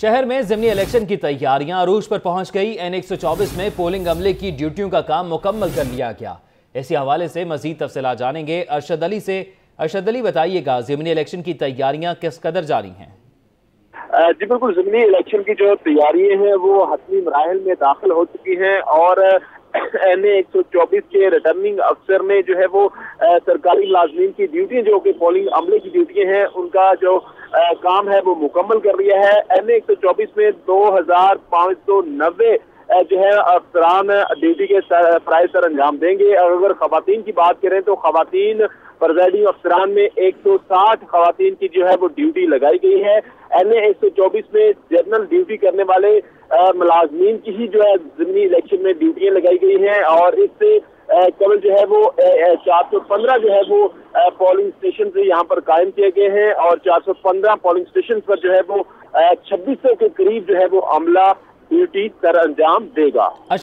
شہر میں ضمنی الیکشن کی تیاریاں عروج پر پہنچ گئی۔ این ایک سو چوبیس میں پولنگ عملے کی ڈیوٹیوں کا کام مکمل کر لیا گیا۔ اسی حوالے سے مزید تفصیلات جانیں گے۔ ارشد علی سے۔ ارشد علی، بتائیے گا ضمنی الیکشن کی تیاریاں کس قدر جاری ہیں؟ جی بالکل ضمنی الیکشن کی جو تیاریاں ہیں وہ حتمی مراحل میں داخل ہو چکی ہیں اور این اے ایک سو چوبیس کے ریٹرننگ افسر نے جو ہے وہ سرکاری لازمین کی ڈیوٹی جو کہ پولنگ عملے کی ڈیوٹی ہیں، ان کا جو کام ہے وہ مکمل کر لیا ہے۔ این اے ایک سو چوبیس میں دو ہزار پانچ سو نوے جو ہے افسران ڈیوٹی کے فرائض سر انجام دیں گے۔ اور اگر خواتین کی بات کریں تو خواتین پرزائڈنگ افسران میں ایک سو ساٹھ خواتین کی جو ہے وہ ڈیوٹی لگائی گئی ہے۔ این اے ایک سو چوبیس میں جنرل ڈیوٹی کرنے والے ملازمین کی ہی جو ہے ضمنی الیکشن میں ڈیوٹیاں لگائی گئی ہیں۔ اور اس سے قبل جو ہے وہ چار سو پندرہ جو ہے وہ پولنگ اسٹیشن سے یہاں پر قائم کیے گئے ہیں۔ اور چار سو پندرہ پولنگ اسٹیشن پر جو ہے وہ چھبیس سو کے قریب جو ہے وہ عملہ ڈیوٹی سر انجام دے گا